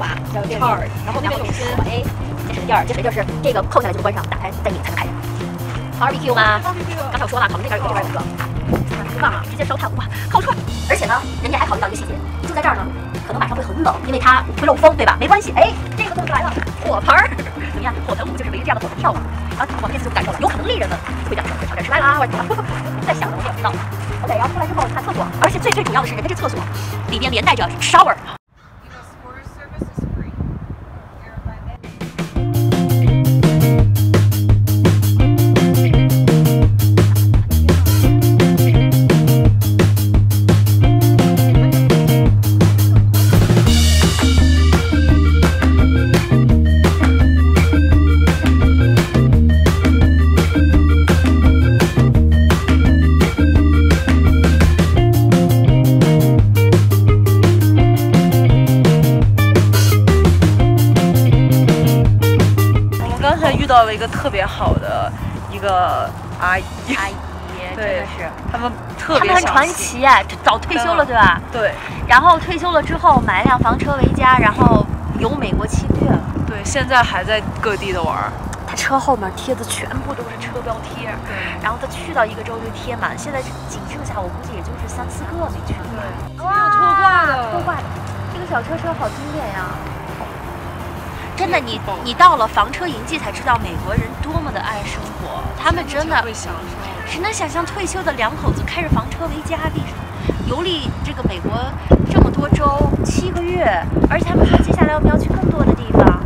哇，叫电 charge，然后那边有是 A，这是第二，这水就是这个扣下来就关上，打开再拧才能开。barbecue 吗？刚才我说了，旁边那边有，这边有一个，太棒了，直接烧炭，哇，烤串！而且呢，人家还考虑到一个细节，就在这儿呢，可能晚上会很冷，因为它会漏风，对吧？没关系，哎，这个动作来了，火盆儿，怎么样？火盆舞就是围着这样的火盆跳嘛。然后我们这次就感受了，有可能猎人们会这样说，这吃饭啦，或者怎么？在想的我也不知道。OK，然后出来之后看厕所，而且最最主要的是，人家这厕所里边连带着 shower。个特别好的一个阿姨，阿姨，真的是他们特别很传奇哎，早退休了对吧？对。然后退休了之后买辆房车为家，然后游美国侵略了。对，现在还在各地的玩。他车后面贴的全部都是车标贴，对。然后他去到一个州就贴满，现在仅剩下我估计也就是三四个没去。对。哇，拖挂的，拖挂的，这个小车车好经典呀。真的，你你到了房车营地才知道美国人多么的爱生活，他们真的谁能想象退休的两口子开着房车为家地游历这个美国这么多州七个月，而且他们说接下来我们要去更多的地方，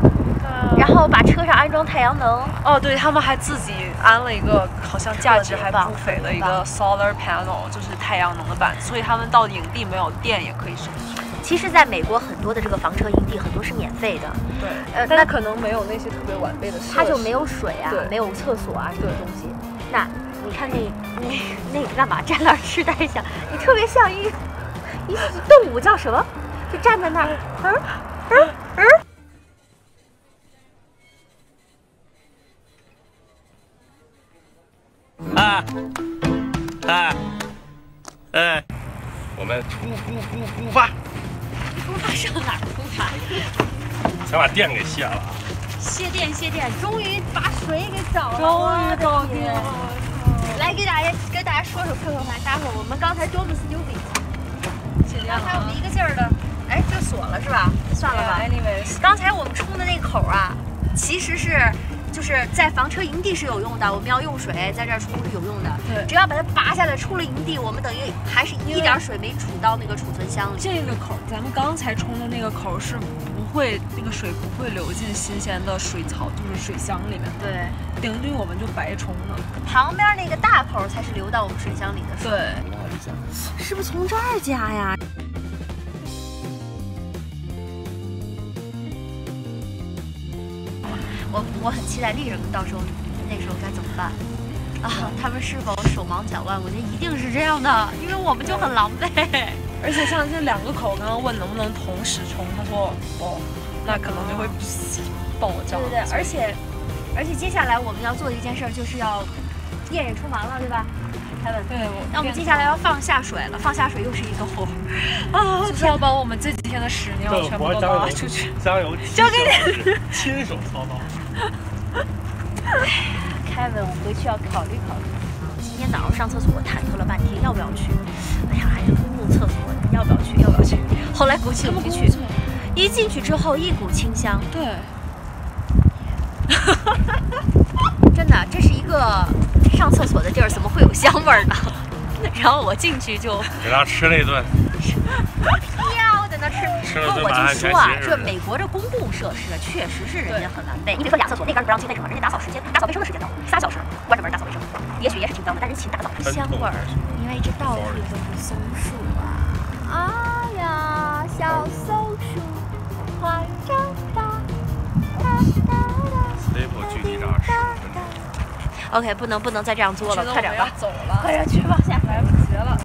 然后把车上安装太阳能。哦，对他们还自己安了一个好像价值还不菲的一个 solar panel，就是太阳能的板，所以他们到营地没有电也可以生存。其实，在美国很多的这个房车营地，很多是免费的。对，呃，那可能没有那些特别完备的。它就没有水啊，没有厕所啊，这些东西。那你看那那那个干嘛站那儿痴呆一下？你特别像一一动物，叫什么？就站在那儿，嗯嗯嗯。啊啊哎。我们出出出出发！出发上哪儿出发？想把电给卸了。卸电卸电，终于把水给找了。终于找电了！来给大家给大家说说快快快，待会儿我们刚才装的是牛逼。刚才我们一个劲儿的，哎，这锁了是吧？算了吧。Anyways，刚才我们冲的那口啊，其实是。就是在房车营地是有用的，我们要用水在这儿冲是有用的。对，只要把它拔下来出了营地，我们等于还是一点水没储到那个储存箱里。这个口，咱们刚才冲的那个口是不会，那个水不会流进新鲜的水槽，就是水箱里面。对，等于我们就白冲了。旁边那个大口才是流到我们水箱里的。对，是不是从这儿加呀？我我很期待丽人们到时候那时候该怎么办啊？他们是否手忙脚乱？我觉得一定是这样的，因为我们就很狼狈。而且像这两个口，刚刚问能不能同时冲，他说哦，那可能就会爆炸。对对对，而且而且接下来我们要做的一件事就是要验验出盲了，对吧？凯文，对。那我们接下来要放下水了，放下水又是一个活啊！就是要把我们这几天的屎尿全部都拉出去，加油，交给你，亲手操刀。凯文，我回去要考虑考虑。今天早上上厕所我忐忑了半天，要不要去？哎呀，还是公共厕所，要不要去？要不要去？后来鼓起勇气去，一进去之后一股清香。对，真的，这是上厕所的地儿，怎么会有香味儿呢？然后我进去就给他吃了一顿。飘在那吃，那我就说啊，这美国这公共设施确实是人家很完备。你比如说俩厕所，那边不让进，为什么？人家打扫时间、打扫卫生的时间到了，仨小时关着门打扫卫生，也许也是挺脏的，但人勤打扫。香味儿，因为这到处都是松树啊！哎呀，小松鼠快长 ok，不能不能再这样做了，快点吧，快点去吧，现在来不及了。